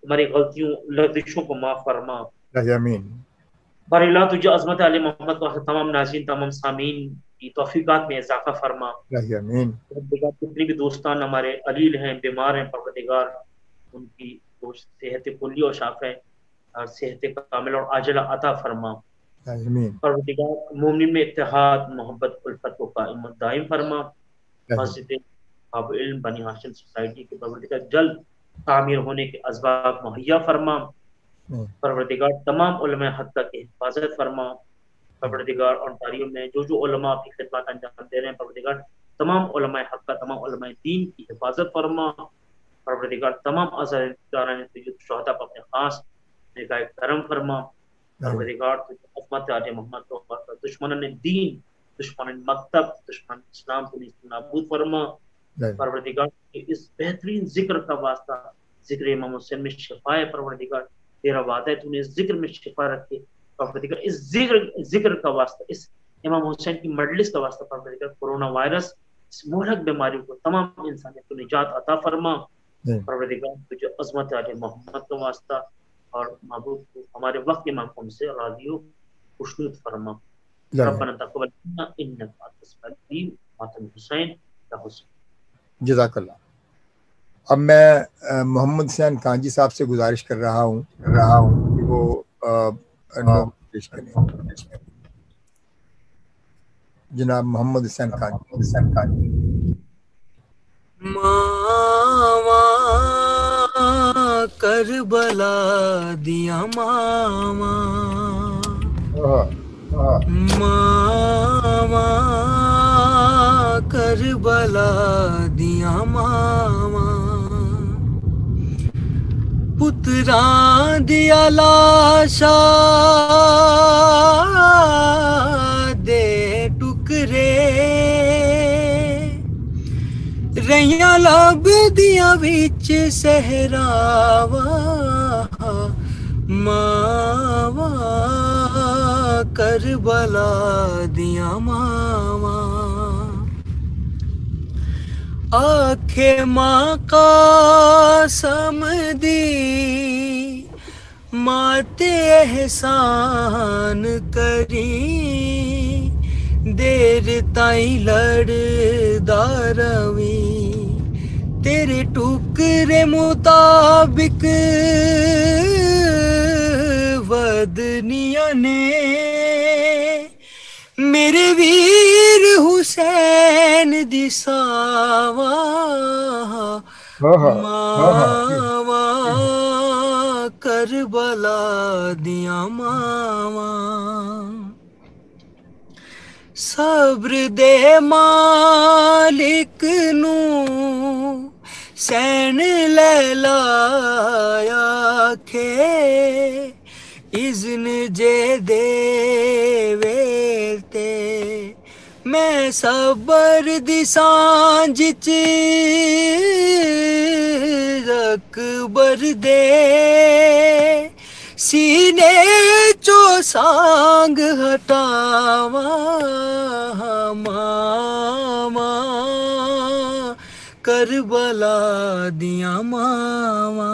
हमारी गलतियों लर्जिशों को माफ़ फरमा। आमीन बरला तुझे अजमत अली मोहम्मद को तमाम नाजीन तमाम सामीन की तोफ़ीक़ात में इजाफा फरमा। आमीन जितने भी दोस्तान हमारे अलील हैं बीमार हैं परवरदिगार उनकी सेहत कुल्ली और शाफ है और सेहत कामिल और आजला अता फरमा। परवरदिगार मोमिन में इत्तेहाद मोहब्बत उल्फत को कायम दायम फरमा। मस्जिद बाब इल्म बनी हाशिम सोसाइटी के परवरदिगार जल्द तामीर होने के असबाब मुहैया फरमा। परवरदिगार तमाम हद तक हिफाजत फरमा। परवरदिगार और में जो जो उलमा अपनी खिदमत अंजाम दे रहे हैं परवरदिगार तमाम हक का तमाम दीन की हिफाजत फरमा। परवरदिगार तमाम अजहदारा ने शहदा पर अपने खास निगाह करम फरमा। परवरदिगार तुझे अजमत आल मोहम्मद को दुश्मन दीन दुश्मन मकतब दुश्मन इस्लाम को नाबूद फरमा। परवरदिगार इस बेहतरीन ज़िक्र का वास्ता ज़िक्र इमाम हुसैन में शिफा है परवरदिगार। तेरा वादा है तूने इस ज़िक्र में शिफा रखी परवरदिगार इस ज़िक्र ज़िक्र का वास्ता इस इमाम हुसैन की मजलिस का वास्ता परवरदिगार कोरोना वायरस इस मोहलक बीमारी को तमाम इंसान को निजात अता फरमा। परवरदिगार तुझे अजमत आल मोहम्मद का वास्ता और महबूब को हमारे वक्त इमाम को हमसे राज़ी हो खुशनूद फरमा। रब्बना तक़ब्बल मिन्ना इन्नका अंतस मातम हुसैन या हुसैन। जजाकल्ला अब मैं मोहम्मद हुसैन कांजी साहब से गुजारिश कर रहा हूँ रहा हूँ कि वो पेश करें। जनाब मोहम्मद हुसैन कांजी। हुसैन कांजी। मामा करबला दिया मामा मामा करबला दिया मामा। पुत्रा दिया लाशा, दे टुकरे। रैया लब दिया बिच सहरावा, मावा, करबला दिया मावा आखे माँ का समदी माते एहसान करी। देर ताई लड़दा रवी, तेरे टुकरे मुताबिक वदनिया ने मेरे वीर हुसैन दिसावा मावा करबला दिया मावा। सब्र दे मालिक नू सैन ले लाया खे इज्न जे देवे मैं सबर दी साँझ च रकबर दे। सीने चो सांग हटावा मामा। करबला दिया मावा।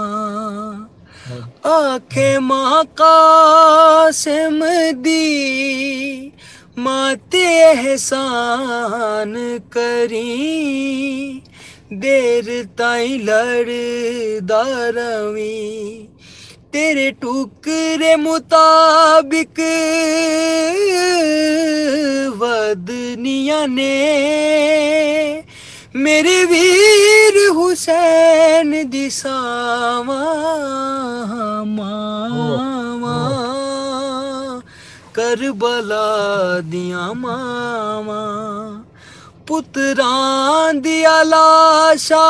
आखे माँ कासिम दी माते एहसान करी देर ताई लड़दा रवी तेरे टुकरे मुताबिक वदनिया ने मेरे वीर हुसैन दिसावा मावा करबला दिया मावा। पुत्रां दिया लाशा।